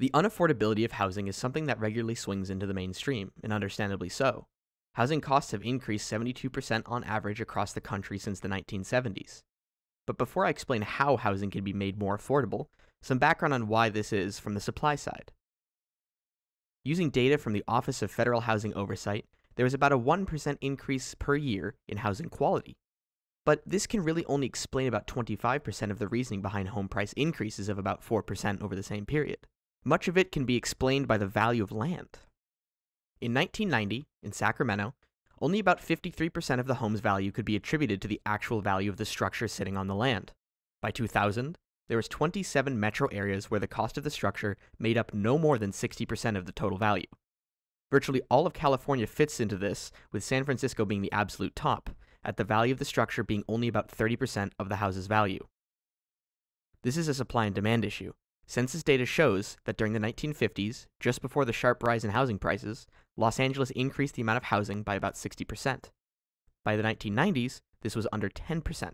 The unaffordability of housing is something that regularly swings into the mainstream, and understandably so. Housing costs have increased 72% on average across the country since the 1970s. But before I explain how housing can be made more affordable, some background on why this is from the supply side. Using data from the Office of Federal Housing Oversight, there is about a 1% increase per year in housing quality. But this can really only explain about 25% of the reasoning behind home price increases of about 4% over the same period. Much of it can be explained by the value of land. In 1990, in Sacramento, only about 53% of the home's value could be attributed to the actual value of the structure sitting on the land. By 2000, there was 27 metro areas where the cost of the structure made up no more than 60% of the total value. Virtually all of California fits into this, with San Francisco being the absolute top, at the value of the structure being only about 30% of the house's value. This is a supply and demand issue. Census data shows that during the 1950s, just before the sharp rise in housing prices, Los Angeles increased the amount of housing by about 60%. By the 1990s, this was under 10%.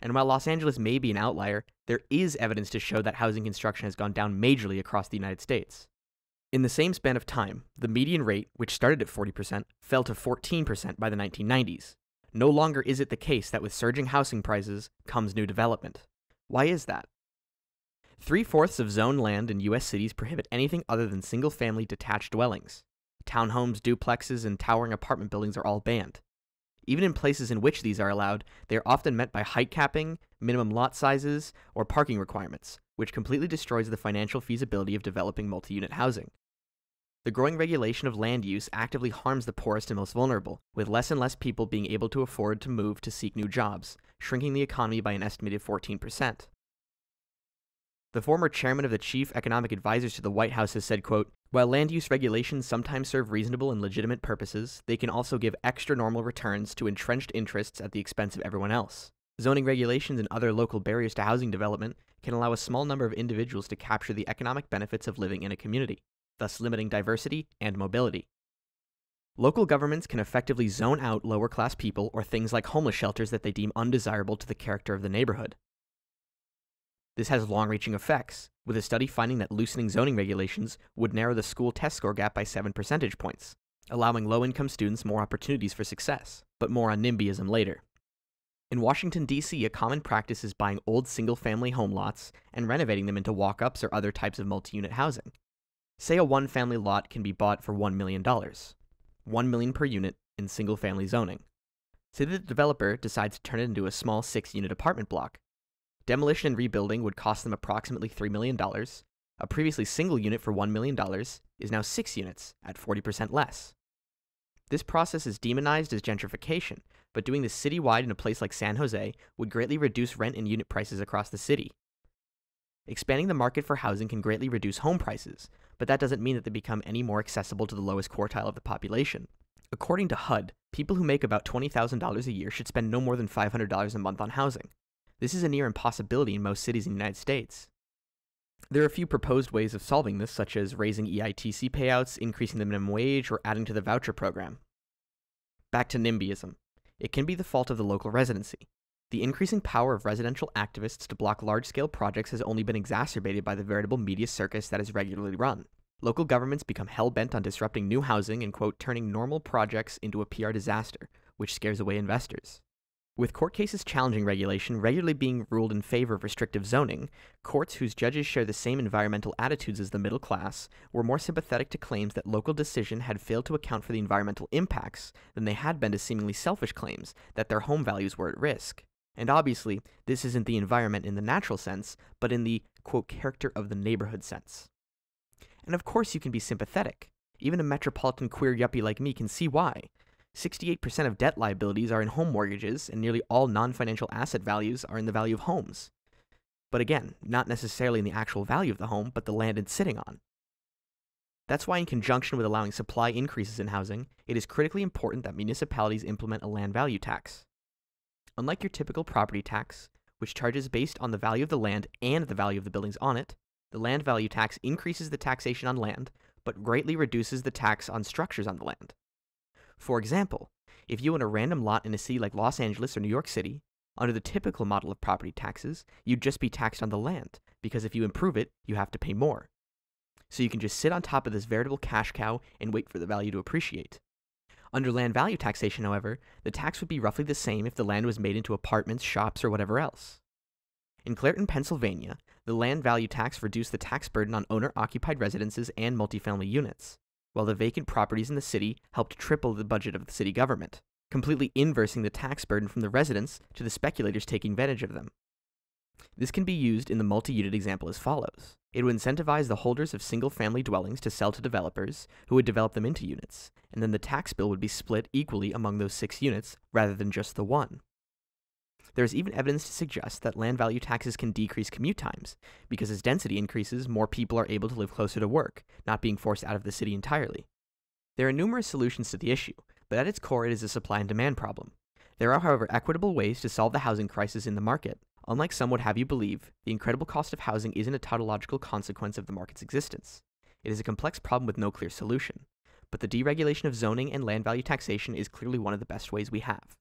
And while Los Angeles may be an outlier, there is evidence to show that housing construction has gone down majorly across the United States. In the same span of time, the median rate, which started at 40%, fell to 14% by the 1990s. No longer is it the case that with surging housing prices comes new development. Why is that? Three fourths of zoned land in U.S. cities prohibit anything other than single family detached dwellings. Townhomes, duplexes, and towering apartment buildings are all banned. Even in places in which these are allowed, they are often met by height capping, minimum lot sizes, or parking requirements, which completely destroys the financial feasibility of developing multi unit housing. The growing regulation of land use actively harms the poorest and most vulnerable, with less and less people being able to afford to move to seek new jobs, shrinking the economy by an estimated 14%. The former chairman of the chief economic advisors to the White House has said, quote, While land use regulations sometimes serve reasonable and legitimate purposes, they can also give extra normal returns to entrenched interests at the expense of everyone else. Zoning regulations and other local barriers to housing development can allow a small number of individuals to capture the economic benefits of living in a community, thus limiting diversity and mobility. Local governments can effectively zone out lower class people or things like homeless shelters that they deem undesirable to the character of the neighborhood. This has long reaching effects, with a study finding that loosening zoning regulations would narrow the school test score gap by 7 percentage points, allowing low income students more opportunities for success. But more on NIMBYism later. In Washington, D.C., a common practice is buying old single family home lots and renovating them into walk ups or other types of multi unit housing. Say a one family lot can be bought for $1 million, 1 million per unit in single family zoning. Say the developer decides to turn it into a small six unit apartment block Demolition and rebuilding would cost them approximately $3 million. A previously single unit for $1 million is now six units at 40% less. This process is demonized as gentrification, but doing this citywide in a place like San Jose would greatly reduce rent and unit prices across the city. Expanding the market for housing can greatly reduce home prices, but that doesn't mean that they become any more accessible to the lowest quartile of the population. According to HUD, people who make about $20,000 a year should spend no more than $500 a month on housing. This is a near impossibility in most cities in the United States. There are a few proposed ways of solving this, such as raising EITC payouts, increasing the minimum wage, or adding to the voucher program. Back to NIMBYism. It can be the fault of the local residency. The increasing power of residential activists to block large scale projects has only been exacerbated by the veritable media circus that is regularly run. Local governments become hell bent on disrupting new housing and, quote, turning normal projects into a PR disaster, which scares away investors. With court cases challenging regulation regularly being ruled in favor of restrictive zoning, courts whose judges share the same environmental attitudes as the middle class were more sympathetic to claims that local decision had failed to account for the environmental impacts than they had been to seemingly selfish claims that their home values were at risk. And obviously, this isn't the environment in the natural sense, but in the, quote, character of the neighborhood sense. And of course, you can be sympathetic. Even a metropolitan queer yuppie like me can see why. 68% of debt liabilities are in home mortgages, and nearly all non financial asset values are in the value of homes. But again, not necessarily in the actual value of the home, but the land it's sitting on. That's why, in conjunction with allowing supply increases in housing, it is critically important that municipalities implement a land value tax. Unlike your typical property tax, which charges based on the value of the land and the value of the buildings on it, the land value tax increases the taxation on land, but greatly reduces the tax on structures on the land. For example, if you own a random lot in a city like Los Angeles or New York City, Under the typical model of property taxes, you'd just be taxed on the land, because if you improve it, you have to pay more. So you can just sit on top of this veritable cash cow and wait for the value to appreciate. Under land value taxation, however, the tax would be roughly the same if the land was made into apartments, shops, or whatever else. In Clairton, Pennsylvania, the land value tax reduced the tax burden on owner occupied residences and multifamily units, while the vacant properties in the city helped triple the budget of the city government, completely inversing the tax burden from the residents to the speculators taking advantage of them. This can be used in the multi unit example as follows. It would incentivize the holders of single family dwellings to sell to developers who would develop them into units, and then the tax bill would be split equally among those six units rather than just the one. There is even evidence to suggest that land value taxes can decrease commute times, because as density increases, more people are able to live closer to work, not being forced out of the city entirely. There are numerous solutions to the issue, but at its core it is a supply and demand problem. There are, however, equitable ways to solve the housing crisis in the market. Unlike some would have you believe, the incredible cost of housing isn't a tautological consequence of the market's existence. It is a complex problem with no clear solution. But the deregulation of zoning and land value taxation is clearly one of the best ways we have.